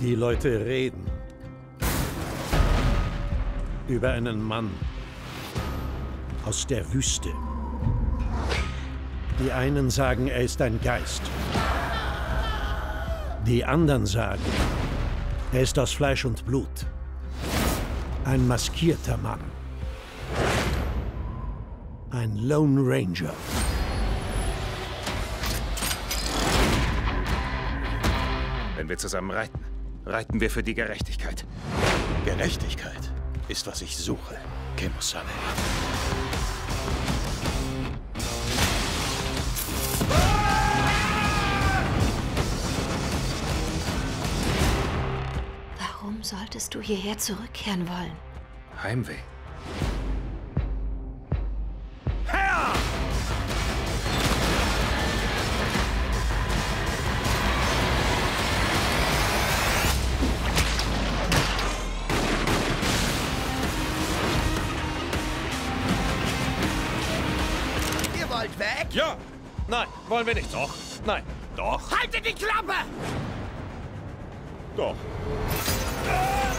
Die Leute reden über einen Mann aus der Wüste. Die einen sagen, er ist ein Geist. Die anderen sagen, er ist aus Fleisch und Blut. Ein maskierter Mann. Ein Lone Ranger. Wenn wir zusammen reiten, reiten wir für die Gerechtigkeit. Gerechtigkeit ist, was ich suche, Kemusame. Warum solltest du hierher zurückkehren wollen? Heimweh. Wollt weg? Ja! Nein, wollen wir nicht. Doch. Nein. Doch. Haltet die Klappe! Doch. Ah!